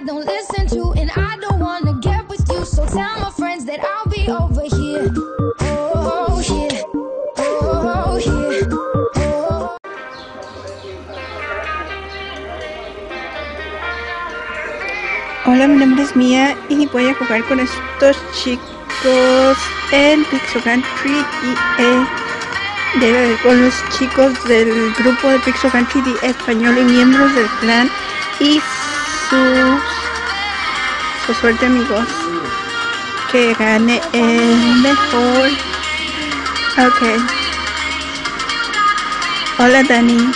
I don't listen to, and I don't wanna get with you. So tell my friends that I'll be over here. Oh, here. Oh. Oh. Hola, mi nombre es Mía y voy a jugar con estos chicos en Pixel Country y eh, con los chicos del grupo de Pixel Country de español y miembros del clan y su suerte amigos que gane el mejor ok hola Dani.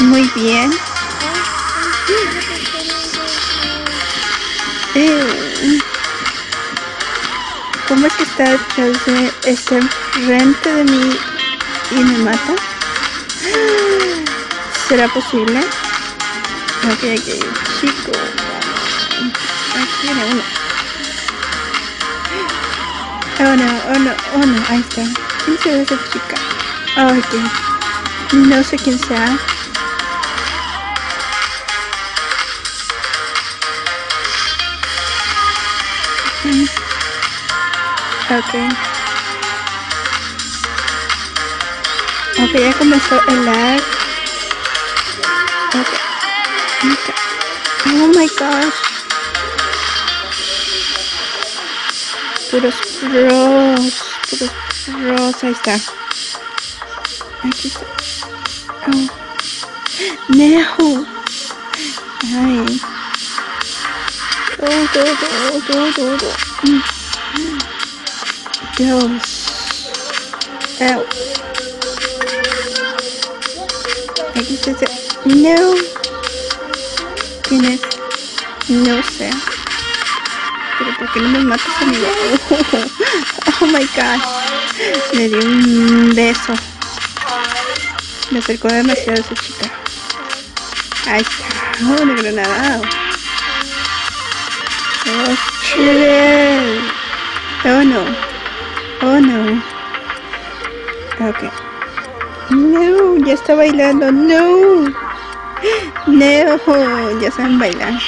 Muy bien. Eh, ¿Cómo es que está detrás de está enfrente de mí y me mata? ¿Será posible? Ok, ok, chico. Aquí viene uno. Oh no, oh no, oh no, ahí está. ¿Quién será esa chica? Oh, ok. No sé quién sea. Mm. Ok. Ya comenzó el lag. Ok. Ok. Oh my gosh. Puros pros. Puros pros. Ahí está. Aquí está. Oh. No. Ay. Todo, todo, todo, todo, todo. Mm. Dios. Ow. Aquí está ese. No. ¿Quién es? No sé. Pero ¿por qué no me matas, amigo? Oh, my gosh. Le di un beso. Me acercó demasiado esa chica. Ahí está. Oh, una granada. Oh, shit. Oh, no. Oh, no. Ok. No, ya está bailando. No. No, ya saben bailar.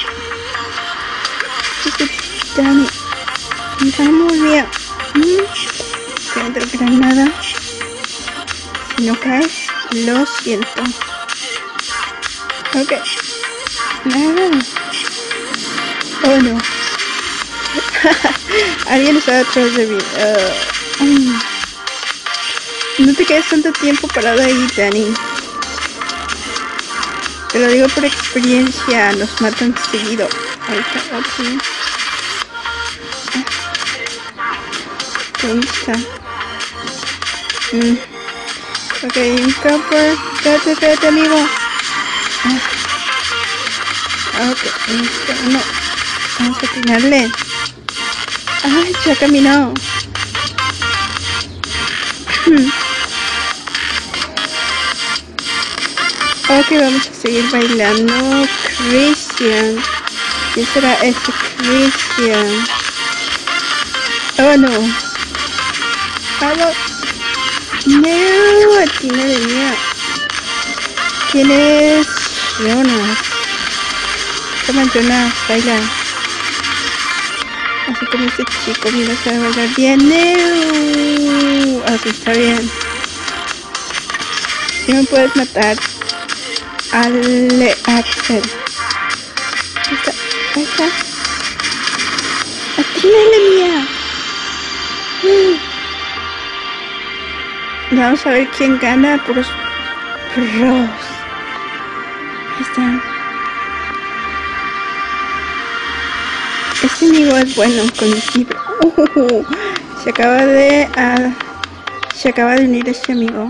Dani. Vamos, bien. Que otra granada. Si no caes, lo siento. Ok. No. Oh no. Alguien está detrás de mí. Uh. No te quedes tanto tiempo parado ahí, Dani. Te lo digo por experiencia, nos matan seguido. Ahí está, ok. ¿Dónde está? Mm. Ok, un camper. Espérate, espérate, amigo. Ah. Ok, ahí está uno. Vamos a atinarle. Ay, ya caminó. Hmm. Ok, vamos a seguir bailando. Christian. ¿Quién será este Christian? Oh no. Vamos. No, aquí no venía. ¿Quién es? Jonas. Toma Jonas, baila. Así como este chico, mira, sabe bailar bien. No. Ok, está bien. Si me puedes matar. Ale Axel. Ahí está, ahí está. Mía. Vamos a ver quién gana por los pros. Ahí está. Este amigo es bueno con el libro. Uh, se acaba de. ah, se acaba de unir este amigo.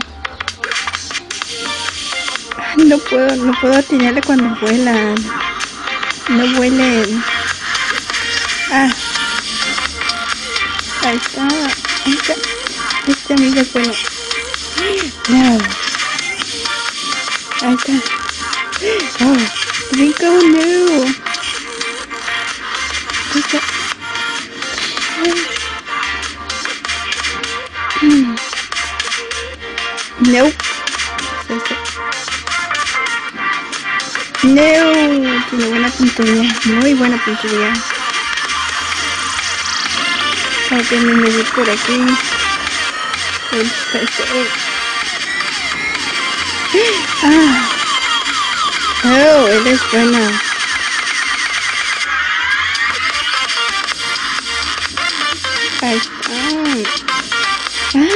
No puedo, no puedo atinarle cuando vuelan. No vuelen. Ah. Ahí está. Ahí está. Este amigo es bueno. No. Ahí está. Oh, brinco, no. Ahí está. Mm. Nope. No, tiene buena puntería, muy buena puntería. Ok, me metí por aquí. Ah. Oh, él es buena. Ahí está. Ah,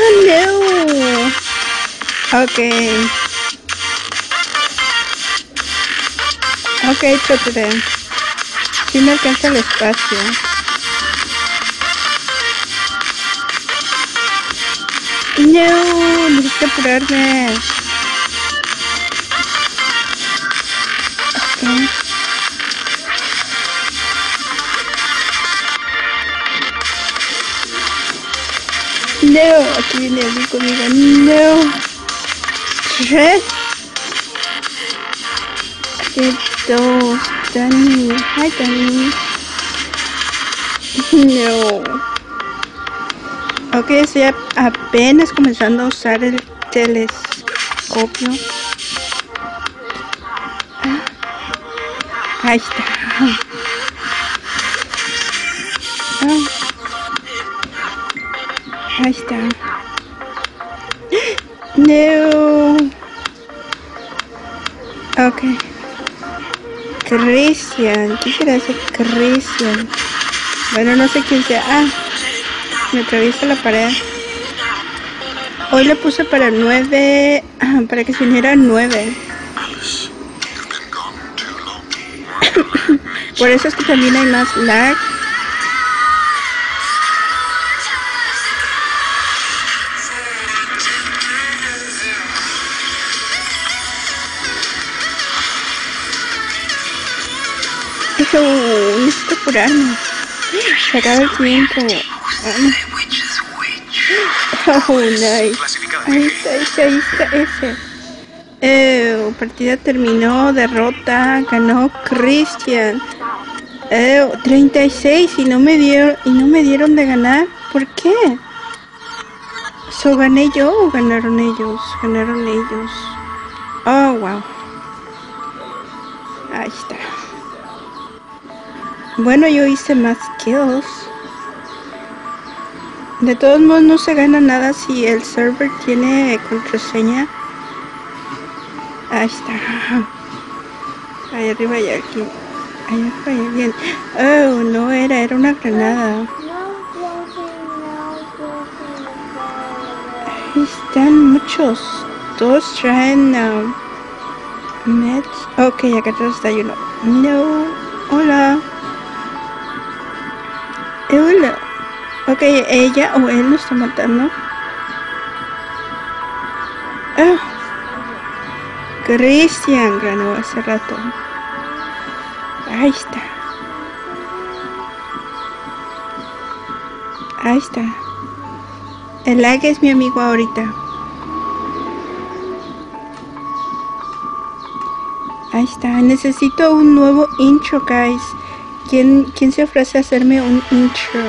no. Ok. Ok, trataré. Si me alcanza el espacio. No, necesito apurarme. Ok. No, aquí viene alguien conmigo. No. Tres. Aquí dos. Dani. Hi, Dani. No. Ok, estoy apenas comenzando a usar el telescopio. Ah. Ahí está. Ah. Ahí está. No. Ok. Christian. ¿Qué será ese Christian? Bueno, no sé quién sea. Ah, me atraviesa la pared. Hoy le puse para 9, para que se uniera 9. Por eso es que también hay más lag. Eso, necesito curarme. Se el tiempo. Oh, nice. Ahí está, ese, ahí está, ese. Eh, partida terminó, derrota, ganó Christian. Eh, 36 y no me dieron y no me dieron de ganar. ¿Por qué? ¿So gané yo o ganaron ellos? Ganaron ellos. Oh, wow. Ahí está. Bueno, yo hice más kills. De todos modos no se gana nada si el server tiene contraseña. Ahí está. Ahí arriba y aquí. Ahí arriba bien. Oh, no era, era una granada. Ahí están muchos. Todos traen um, meds. Ok, acá atrás está uno. No. Hola. Hola. Ok, ella o él lo está matando. Ah. Christian ganó hace rato. Ahí está. Ahí está. El lag es mi amigo ahorita. Ahí está. Necesito un nuevo intro, guys. ¿Quién, quién se ofrece a hacerme un intro?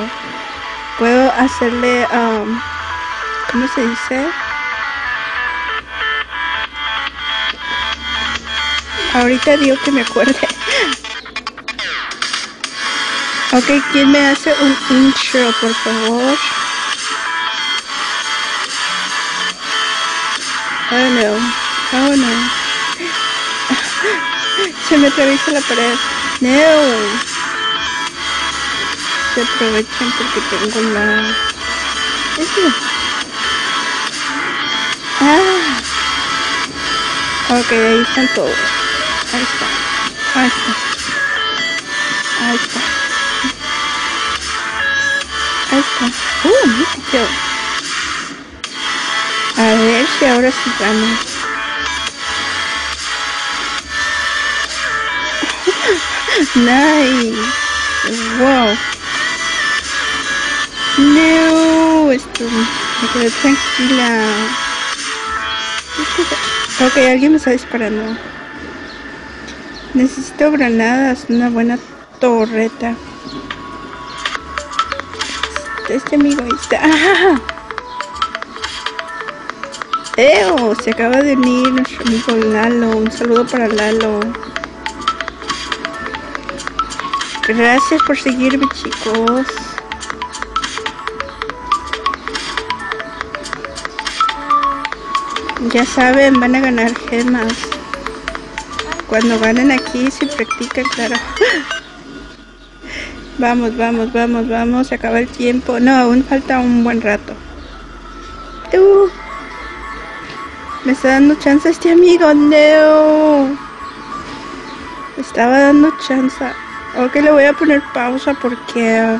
Puedo hacerle, um, ¿cómo se dice? Ahorita digo que me acuerde. ok, ¿quién me hace un intro, por favor? Oh no, oh no. Se me atraviesa la pared. No. Se aprovechan porque tengo la... Eso. Ah. Ok, ahí están todos. Ahí está. Ahí está. Ahí está. Ahí está. Uh. A ver si ahora sí gano. nice. Wow. No, esto me quedé tranquila. Ok, alguien me está disparando. Necesito granadas, una buena torreta. Este amigo ahí está. ¡Ah! ¡Eo! Se acaba de unir nuestro amigo Lalo. Un saludo para Lalo. Gracias por seguirme, chicos. Ya saben, van a ganar gemas. Cuando ganen aquí, si practican, claro. Vamos, vamos, vamos, vamos. Se acaba el tiempo. No, aún falta un buen rato. Me está dando chance este amigo. No. Me estaba dando chance. Ok, le voy a poner pausa porque uh,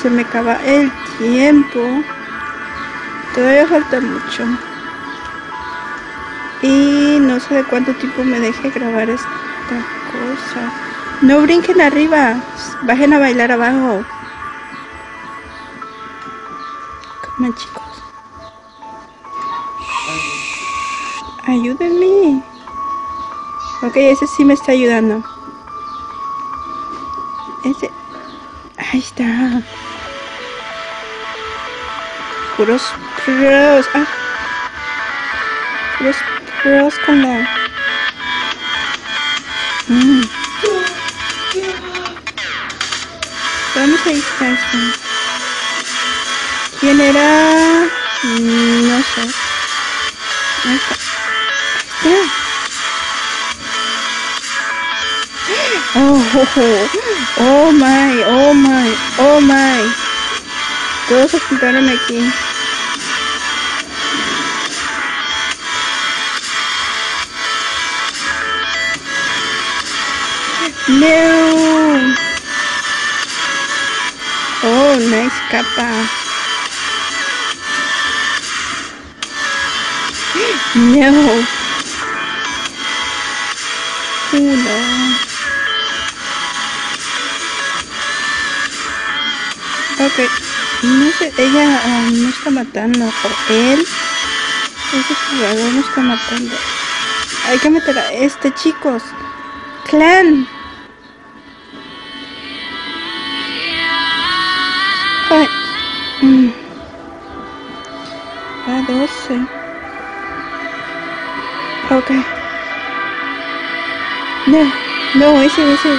se me acaba el tiempo. Todavía falta mucho. Sé de cuánto tiempo me deje grabar esta cosa. No brinquen arriba, bajen a bailar abajo. Come on, chicos. Ayúdenme. Ok, ese sí me está ayudando. Ese. Ahí está. Puros pros. Ah. Puros con la. Mm. Vamos a ir. ¿Quién era? Mm, No sé. Ahí está. Oh, oh, oh, oh my, oh my, oh my. Todos se juntaron aquí. No. Oh, nice capa. No. Uno. Ok. No sé, ella ah, no está matando. O él. Ese jugador no está matando. Hay que meter a este, chicos. Clan. Ok. No, no, ese, ese.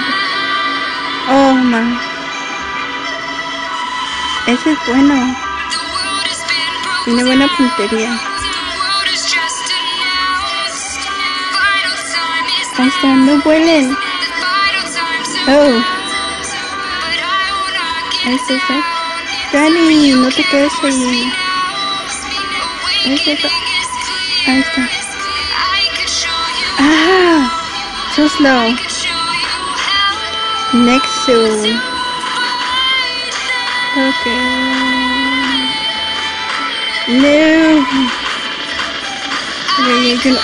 Oh, man. Ese es bueno. Tiene buena puntería. Está, no vuelen. Oh, ahí está. Dani, no te quedes ahí. Está, está. Ahí está. Ah, so slow. Nexus. Okay. No. Okay, you can.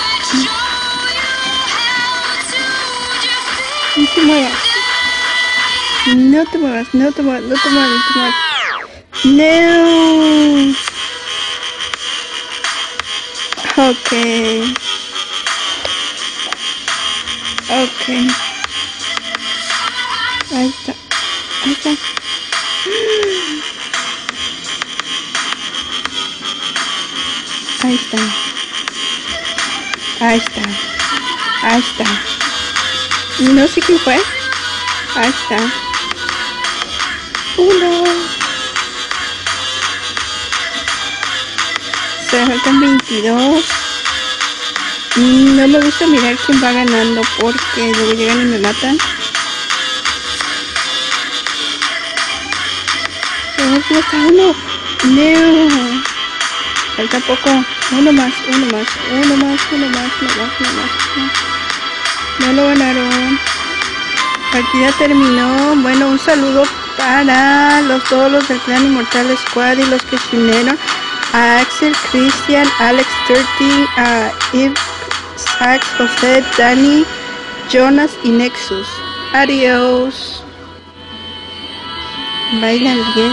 No te muevas. No te muevas, no te muevas, no te muevas, no te muevas. No. Okay. Okay. Ahí está. Ahí está. Ahí está. Ahí está. Ahí está. No sé quién fue. Ahí está. Uno. Se faltan 22. No me gusta mirar quién va ganando porque luego llegan y me matan. ¿Dónde está uno? No. Falta poco. Uno más, uno más, uno más, uno más, uno más, uno más. No, lo ganaron. Partida terminó. Bueno, un saludo para los todos los del clan Inmortal Squad y los que se. A Axel, Christian, Alex 13, a Eve, Sax, José, Dani, Jonas y Nexus. Adiós. Bailan bien.